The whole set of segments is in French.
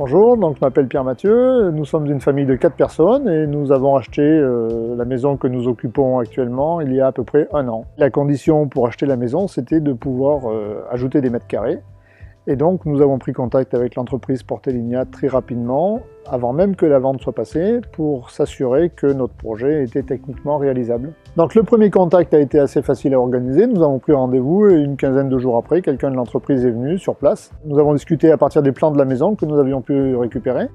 Bonjour, donc je m'appelle Pierre Mathieu, nous sommes une famille de quatre personnes et nous avons acheté euh, la maison que nous occupons actuellement il y a à peu près un an. La condition pour acheter la maison c'était de pouvoir euh, ajouter des mètres carrés et donc nous avons pris contact avec l'entreprise Portelinia très rapidement, avant même que la vente soit passée, pour s'assurer que notre projet était techniquement réalisable. Donc le premier contact a été assez facile à organiser, nous avons pris rendez-vous et une quinzaine de jours après, quelqu'un de l'entreprise est venu sur place. Nous avons discuté à partir des plans de la maison que nous avions pu récupérer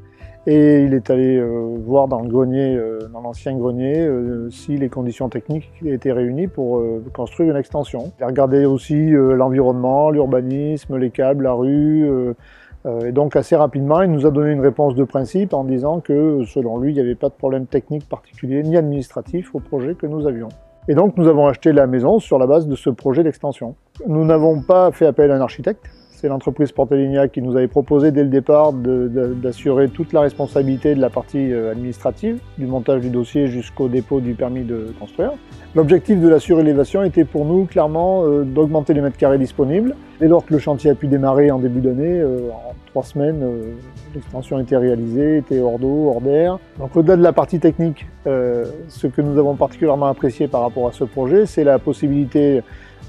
et il est allé euh, voir dans le grenier, euh, dans l'ancien grenier, euh, si les conditions techniques étaient réunies pour construire une extension. Il a regardé aussi l'environnement, l'urbanisme, les câbles, la rue. et donc assez rapidement, il nous a donné une réponse de principe en disant que selon lui, il n'y avait pas de problème technique particulier ni administratif au projet que nous avions. Et donc nous avons acheté la maison sur la base de ce projet d'extension. Nous n'avons pas fait appel à un architecte, c'est l'entreprise Portelignac qui nous avait proposé dès le départ d'assurer toute la responsabilité de la partie euh, administrative, du montage du dossier jusqu'au dépôt du permis de construire. L'objectif de la surélévation était pour nous clairement euh, d'augmenter les mètres carrés disponibles. Dès lors que le chantier a pu démarrer en début d'année, euh, en trois semaines, l'extension était réalisée, était hors d'eau, hors d'air. Donc au-delà de la partie technique, ce que nous avons particulièrement apprécié par rapport à ce projet, c'est la possibilité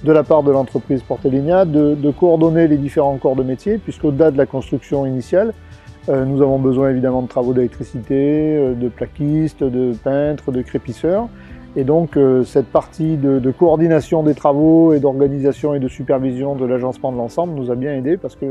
de la part de l'entreprise Portelinia de, coordonner les différents corps de métier, puisqu'au-delà de la construction initiale, euh, nous avons besoin évidemment de travaux d'électricité, euh, de plaquistes, de peintres, de crépisseurs. Et donc euh, cette partie de, coordination des travaux et d'organisation et de supervision de l'agencement de l'ensemble nous a bien aidé parce que,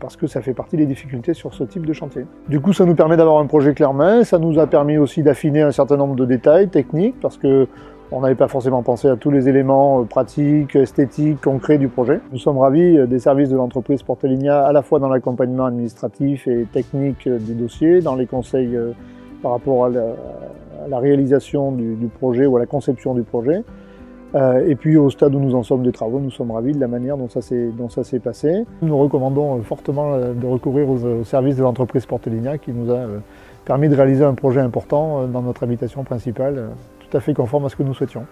parce que ça fait partie des difficultés sur ce type de chantier. Du coup ça nous permet d'avoir un projet clair main, ça nous a permis aussi d'affiner un certain nombre de détails techniques parce que on n'avait pas forcément pensé à tous les éléments euh, pratiques, esthétiques, concrets du projet. Nous sommes ravis euh, des services de l'entreprise Portelinia, à la fois dans l'accompagnement administratif et technique euh, du dossier, dans les conseils par rapport à la, réalisation du, projet ou à la conception du projet. Et puis au stade où nous en sommes des travaux, nous sommes ravis de la manière dont ça s'est passé. Nous recommandons fortement de recourir aux, services de l'entreprise Portelinia qui nous a permis de réaliser un projet important dans notre habitation principale tout à fait conforme à ce que nous souhaitions.